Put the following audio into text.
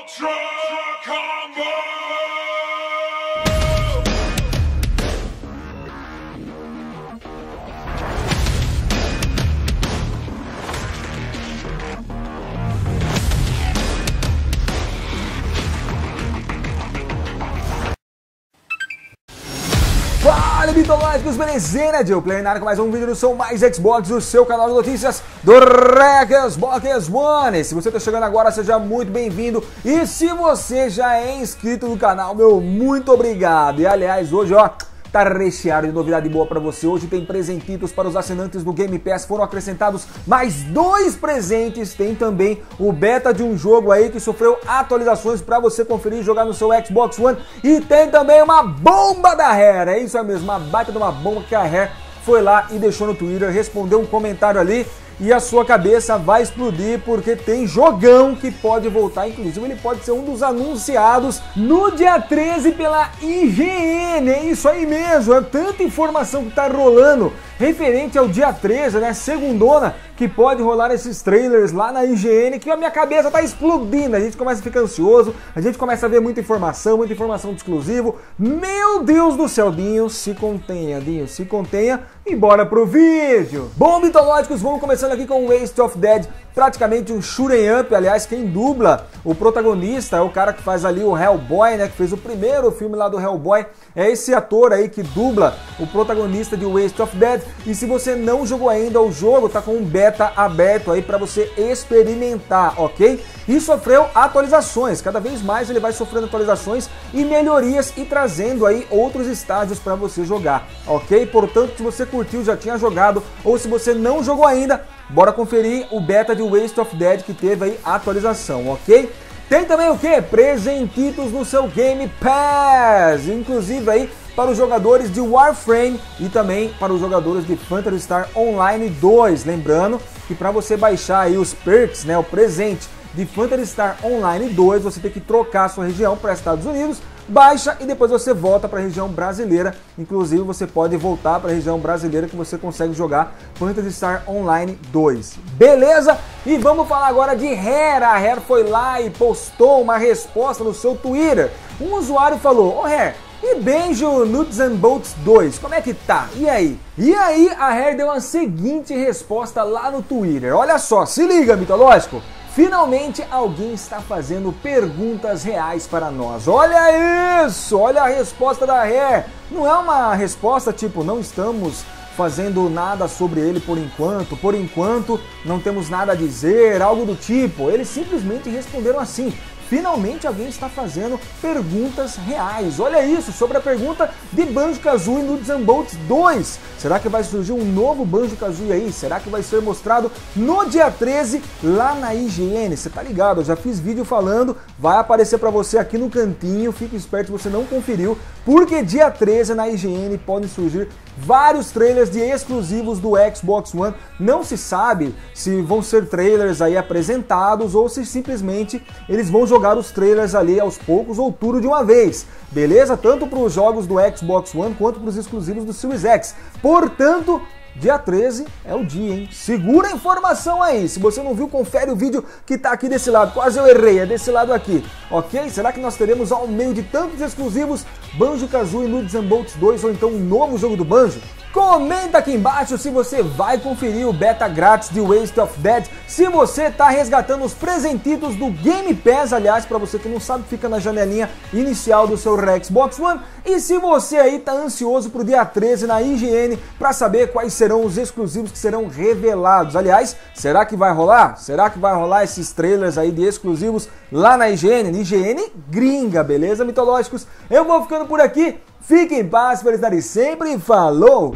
Ultra Combo! Fala, mitológicos, belezinha? Joe na área com mais um vídeo do Sou Mais Xbox, o seu canal de notícias do Xbox One. Se você está chegando agora, seja muito bem-vindo. E se você já é inscrito no canal, meu, muito obrigado. E aliás, hoje, ó, tá recheado de novidade boa para você. Hoje tem presentitos para os assinantes do Game Pass. Foram acrescentados mais dois presentes. Tem também o beta de um jogo aí que sofreu atualizações para você conferir e jogar no seu Xbox One. E tem também uma bomba da Rare. É isso mesmo, uma baita de uma bomba que a Rare foi lá e deixou no Twitter, respondeu um comentário ali e a sua cabeça vai explodir porque tem jogão que pode voltar, inclusive ele pode ser um dos anunciados no dia 13 pela IGN. É isso aí mesmo, é tanta informação que tá rolando referente ao dia 13, né? Segundona, que pode rolar esses trailers lá na IGN, que a minha cabeça tá explodindo. A gente começa a ficar ansioso, a gente começa a ver muita informação, muita informação de exclusivo. Meu Deus do céu, Dinho, se contenha, Dinho, se contenha e bora pro vídeo. Bom, mitológicos, vamos começando aqui com Waste of Dead, praticamente um shooting up, aliás, quem dubla o protagonista é o cara que faz ali o Hellboy, né, que fez o primeiro filme lá do Hellboy, é esse ator aí que dubla o protagonista de Waste of Dead. E se você não jogou ainda o jogo, tá com um beta aberto aí para você experimentar, ok? E sofreu atualizações, cada vez mais ele vai sofrendo atualizações e melhorias e trazendo aí outros estágios para você jogar, ok? Portanto, se você curtiu, já tinha jogado ou se você não jogou ainda, bora conferir o beta de Waste of Dead que teve aí atualização, ok? Tem também o que? Presentitos no seu Game Pass, inclusive aí para os jogadores de Warframe e também para os jogadores de Phantasy Star Online 2. Lembrando que para você baixar aí os perks, né, o presente de Phantasy Star Online 2, você tem que trocar sua região para Estados Unidos, baixa e depois você volta para a região brasileira. Inclusive você pode voltar para a região brasileira que você consegue jogar Phantasy Star Online 2. Beleza? E vamos falar agora de Hera. A Hera foi lá e postou uma resposta no seu Twitter. Um usuário falou: "Ô oh, Hera, e Benjo Nuts and Bolts 2, como é que tá? E aí? E aí a Rare deu a seguinte resposta lá no Twitter. Olha só, se liga, mitológico. Finalmente alguém está fazendo perguntas reais para nós. Olha isso! Olha a resposta da Rare. Não é uma resposta tipo, não estamos fazendo nada sobre ele por enquanto, por enquanto não temos nada a dizer, algo do tipo. Eles simplesmente responderam assim: finalmente alguém está fazendo perguntas reais. Olha isso, sobre a pergunta de Banjo-Kazooie no Zambolt 2. Será que vai surgir um novo Banjo-Kazooie aí? Será que vai ser mostrado no dia 13 lá na IGN? Você tá ligado, eu já fiz vídeo falando, vai aparecer para você aqui no cantinho, fique esperto se você não conferiu, porque dia 13 na IGN podem surgir vários trailers de exclusivos do Xbox One. Não se sabe se vão ser trailers aí apresentados ou se simplesmente eles vão jogar os trailers ali aos poucos ou tudo de uma vez. Beleza? Tanto para os jogos do Xbox One quanto para os exclusivos do Series X. Portanto, Dia 13 é o dia, hein? Segura a informação aí. Se você não viu, confere o vídeo que tá aqui desse lado. Quase eu errei, é desse lado aqui. Ok? Será que nós teremos ao meio de tantos exclusivos Banjo-Kazooie Nuts and Bolts 2 ou então um novo jogo do Banjo? Comenta aqui embaixo se você vai conferir o beta grátis de Waste of Dead, se você está resgatando os presentitos do Game Pass, aliás, para você que não sabe, fica na janelinha inicial do seu Xbox One, e se você aí está ansioso para o dia 13 na IGN para saber quais serão os exclusivos que serão revelados. Aliás, será que vai rolar? Será que vai rolar esses trailers aí de exclusivos lá na IGN? IGN gringa, beleza, mitológicos? Eu vou ficando por aqui. Fique em paz, felicidade sempre. Falou!